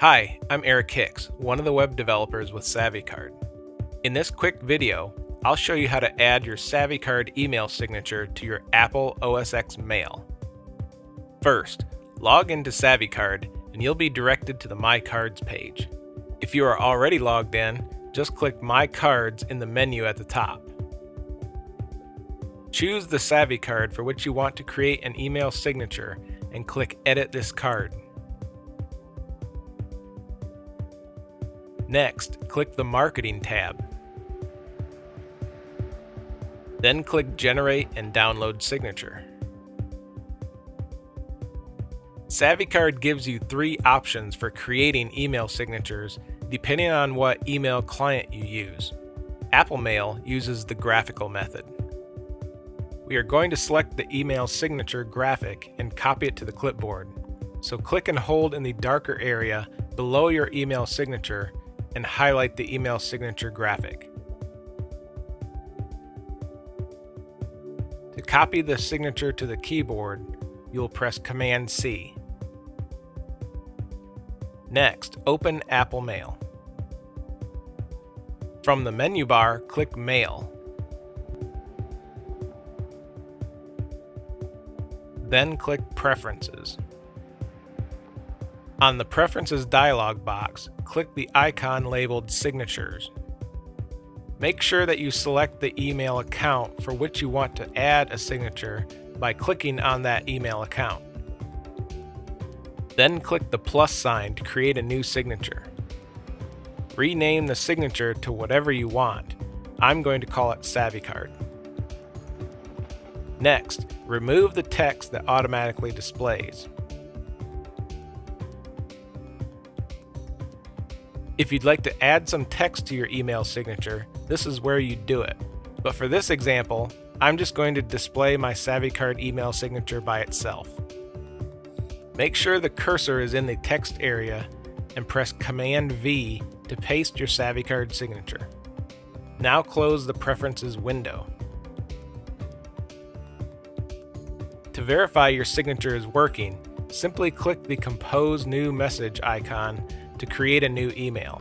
Hi, I'm Eric Hicks, one of the web developers with SavvyCard. In this quick video, I'll show you how to add your SavvyCard email signature to your Apple OS X mail. First, log into SavvyCard and you'll be directed to the My Cards page. If you are already logged in, just click My Cards in the menu at the top. Choose the SavvyCard for which you want to create an email signature and click Edit this card. Next, click the Marketing tab. Then click Generate and Download Signature. SavvyCard gives you three options for creating email signatures depending on what email client you use. Apple Mail uses the graphical method. We are going to select the email signature graphic and copy it to the clipboard. So click and hold in the darker area below your email signature and highlight the email signature graphic. To copy the signature to the keyboard, you'll press Command C. Next, open Apple Mail. From the menu bar, click Mail. Then click Preferences. On the Preferences dialog box, click the icon labeled Signatures. Make sure that you select the email account for which you want to add a signature by clicking on that email account. Then click the plus sign to create a new signature. Rename the signature to whatever you want. I'm going to call it SavvyCard. Next, remove the text that automatically displays. If you'd like to add some text to your email signature, this is where you do it. But for this example, I'm just going to display my SavvyCard email signature by itself. Make sure the cursor is in the text area and press Command V to paste your SavvyCard signature. Now close the Preferences window. Verify your signature is working, simply click the Compose New Message icon to create a new email.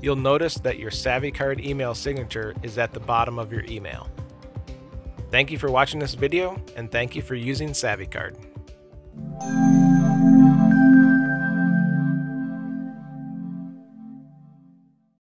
You'll notice that your SavvyCard email signature is at the bottom of your email. Thank you for watching this video, and thank you for using SavvyCard.